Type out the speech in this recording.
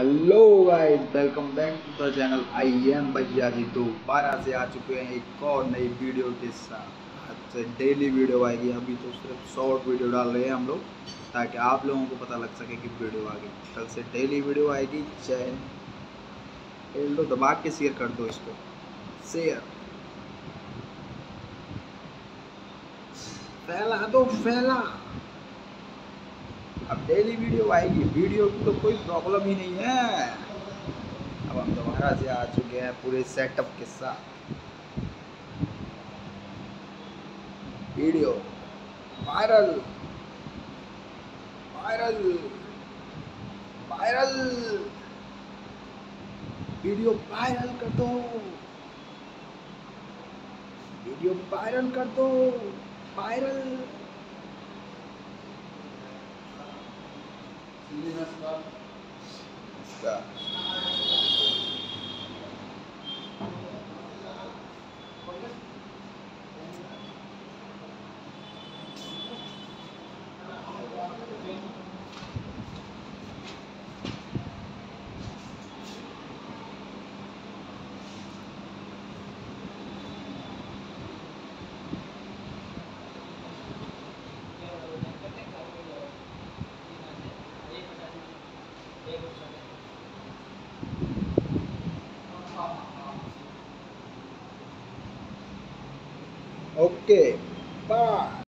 Hello guys welcome back to the channel I am भैया जी दोबारा से आ चुके हैं एक और नई वीडियो के साथ। से डेली वीडियो आएगी। अभी तो सिर्फ़ शॉर्ट वीडियो डाल रहे हैं हम लोग, ताकि आप लोगों को पता लग सके कि वीडियो आ गई कल से डेली वीडियो आएगी। चैन दो दबा के शेयर कर दो इसको। शेयर फैला दो, फैला। अब डेली वीडियो आएगी। वीडियो की तो कोई प्रॉब्लम ही नहीं है। अब हम दोबारा से आ चुके हैं पूरे सेटअप के साथ। Video viral viral viral video viral कर दो। वीडियो वायरल कर दो। Viral Tá. Okay, bye.